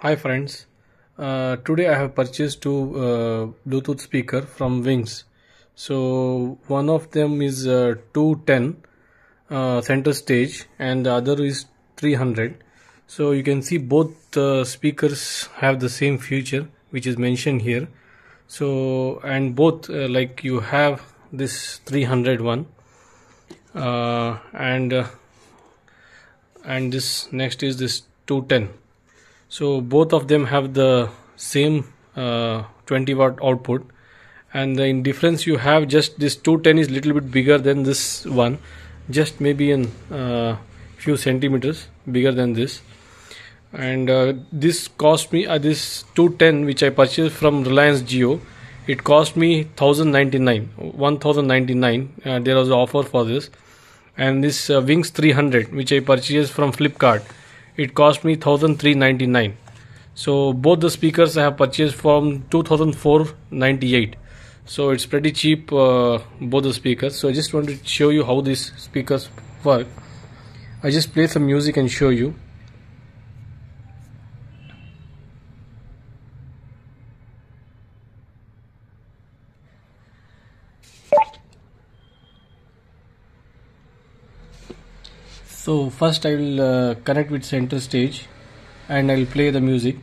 Hi friends, uh, today I have purchased two uh, Bluetooth speaker from Wings. So one of them is uh, 210 uh, center stage and the other is 300. So you can see both uh, speakers have the same feature which is mentioned here. So and both uh, like you have this 300 one and and this next is this 210 so both of them have the same uh, 20 watt output. And the in difference you have just this 210 is little bit bigger than this one. Just maybe in uh, few centimeters bigger than this. And uh, this cost me uh, this 210 which i purchased from reliance Jio it cost me 1099 1099 uh, there was an offer for this. And this uh, wings 300 which i purchased from flipkart it cost me 1399 so both the speakers i have purchased from 2498 so it's pretty cheap uh, both the speakers. So i just want to show you how these speakers work. I just play some music and show you so first I will uh, connect with center stage and I will play the music.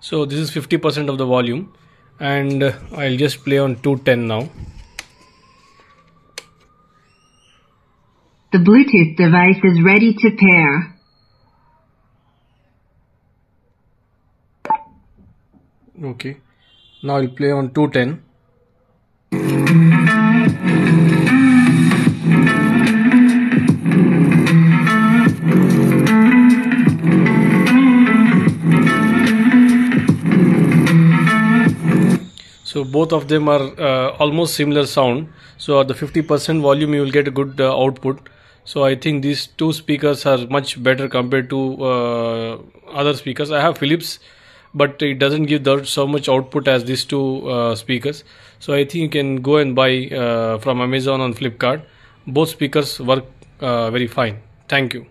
So this is 50% of the volume and uh, I'll just play on 210 now The Bluetooth device is ready to pair. okay. Now I'll play on 210 so both of them are uh, almost similar sound. So at the 50% volume you will get a good uh, output so i think these two speakers are much better compared to uh, other speakers. I have philips but it doesn't give that so much output as these two uh, speakers. So i think you can go and buy uh, from amazon on flipkart. Both speakers work uh, very fine. Thank you